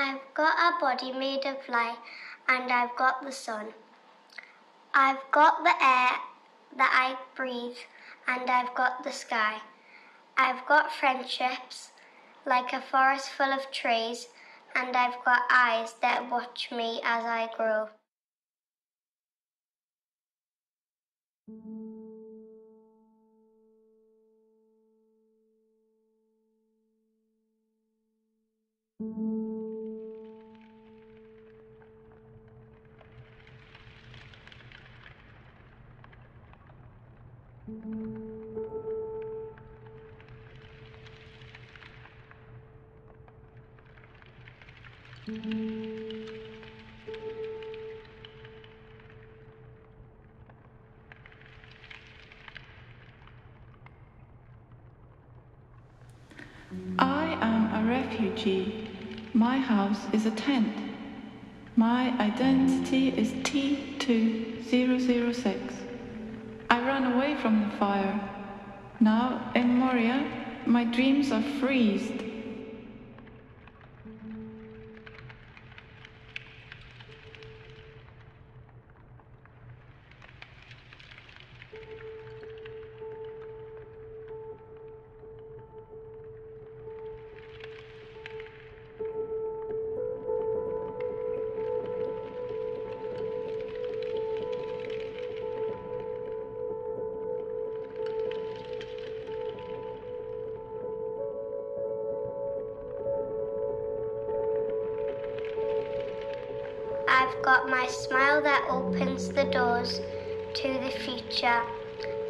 I've got a body made of light, and I've got the sun. I've got the air that I breathe, and I've got the sky. I've got friendships, like a forest full of trees, and I've got eyes that watch me as I grow. I am a refugee. My house is a tent. My identity is T2006. I ran away from the fire. Now, in Moria, my dreams are freezed. I've got my smile that opens the doors to the future,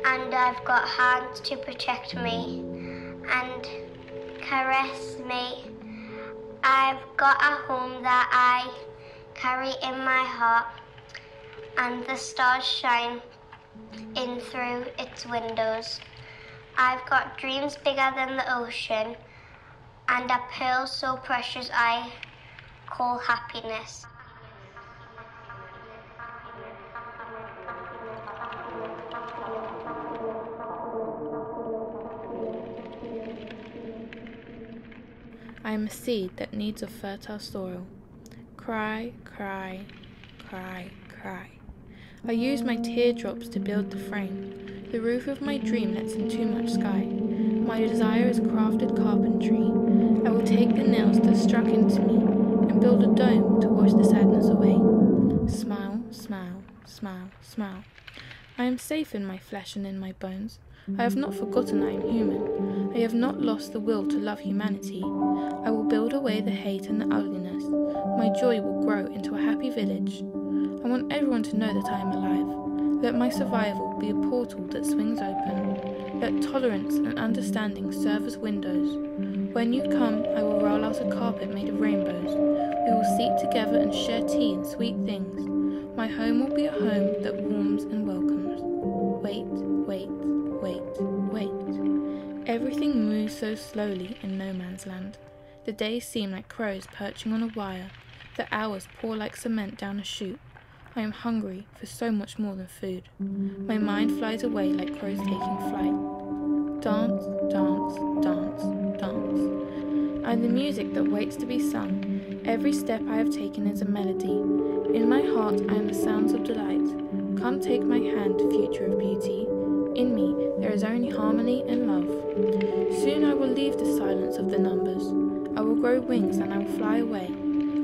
and I've got hands to protect me and caress me. I've got a home that I carry in my heart, and the stars shine in through its windows. I've got dreams bigger than the ocean, and a pearl so precious I call happiness. I am a seed that needs a fertile soil. Cry, cry, cry, cry. I use my teardrops to build the frame. The roof of my dream lets in too much sky. My desire is crafted carpentry. I will take the nails that struck into me and build a dome to wash the sadness away. Smile, smile, smile, smile. I am safe in my flesh and in my bones. I have not forgotten I am human. I have not lost the will to love humanity. I will build away the hate and the ugliness. My joy will grow into a happy village. I want everyone to know that I am alive. Let my survival be a portal that swings open. Let tolerance and understanding serve as windows. When you come, I will roll out a carpet made of rainbows. We will seat together and share tea and sweet things. My home will be a home that warms and welcomes. Wait, wait, Moves so slowly in no man's land. The days seem like crows perching on a wire. The hours pour like cement down a chute. I am hungry for so much more than food. My mind flies away like crows taking flight. Dance, dance, dance, dance. I'm the music that waits to be sung. Every step I have taken is a melody. In my heart I am the sounds of delight. Come take my hand, future of beauty. In me there is only harmony and love. Soon I will leave the silence of the numbers. I will grow wings and I will fly away.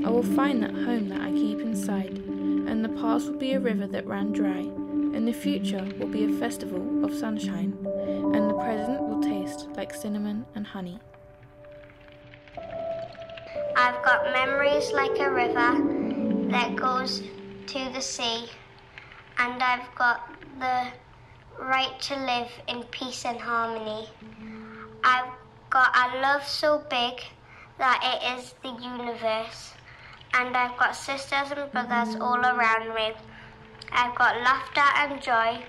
I will find that home that I keep inside, and the past will be a river that ran dry, and the future will be a festival of sunshine, and the present will taste like cinnamon and honey. I've got memories like a river that goes to the sea, and I've got the right to live in peace and harmony. I've got a love so big that it is the universe, and I've got sisters and brothers all around me. I've got laughter and joy,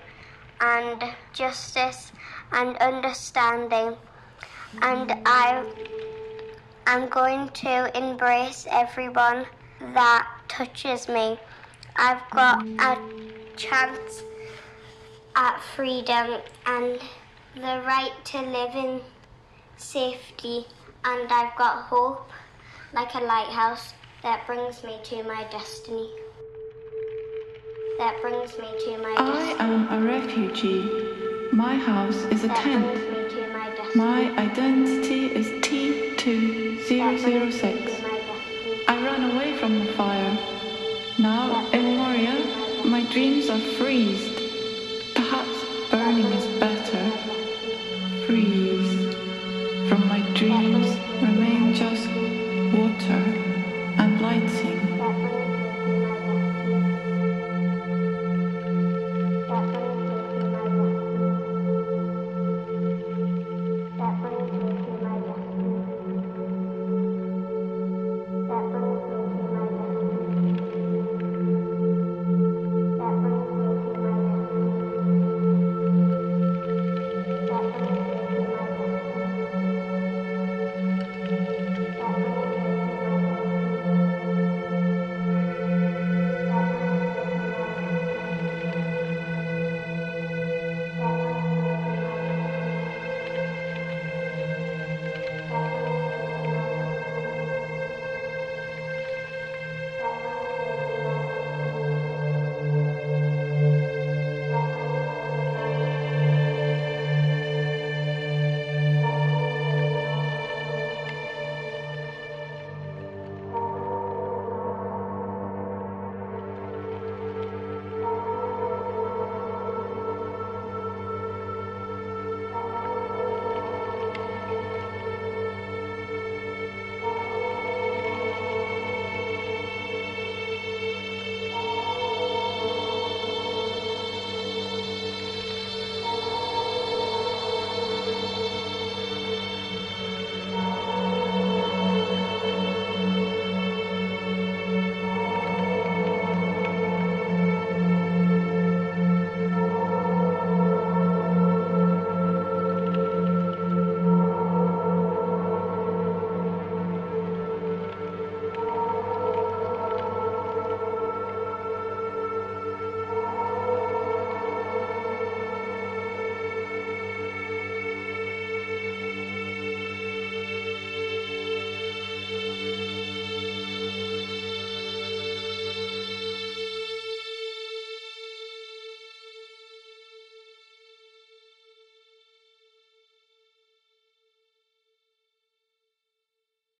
and justice and understanding, and I am going to embrace everyone that touches me. I've got a chance at freedom and the right to live in safety, and I've got hope like a lighthouse that brings me to my destiny. That brings me to my I destiny. am a refugee. My house is a That tent. my. My identity is That brings me T2006. to my. I ran away from the fire. Now in Moria, my dreams are freezed burning is burning.